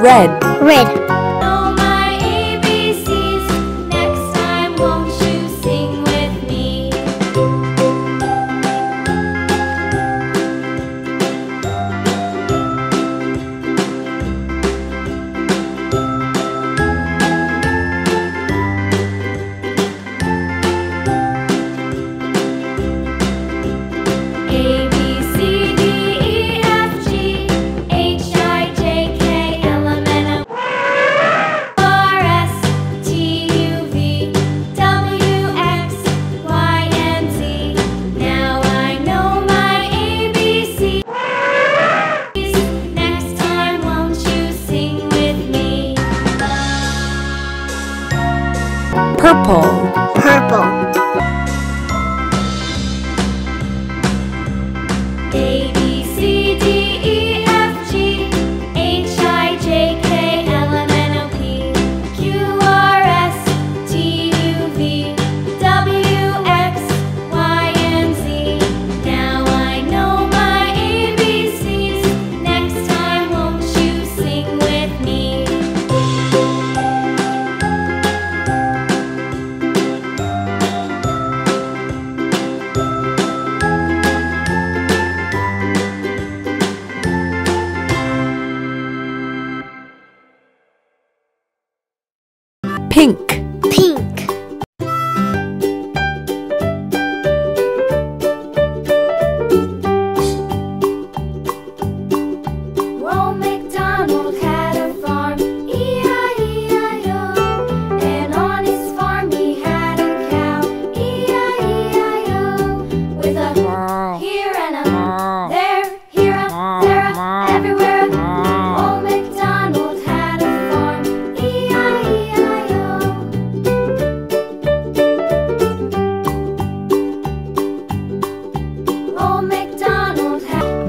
Red. Red. pink.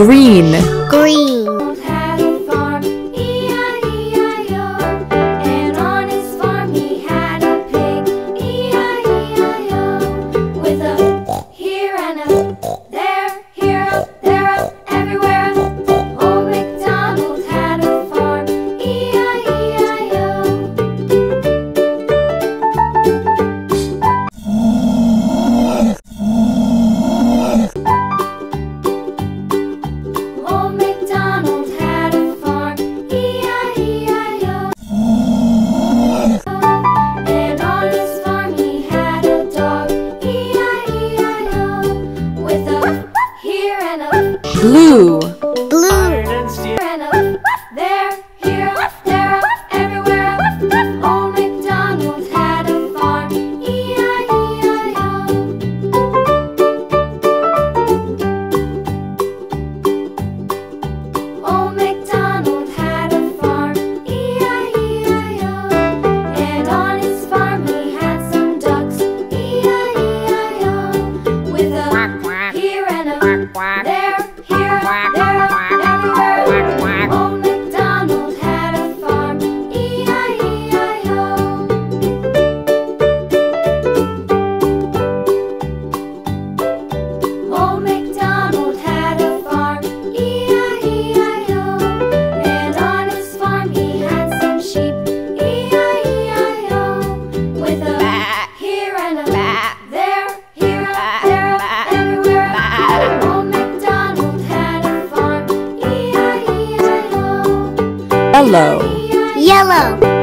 Green. Green. blue. Yellow. Yellow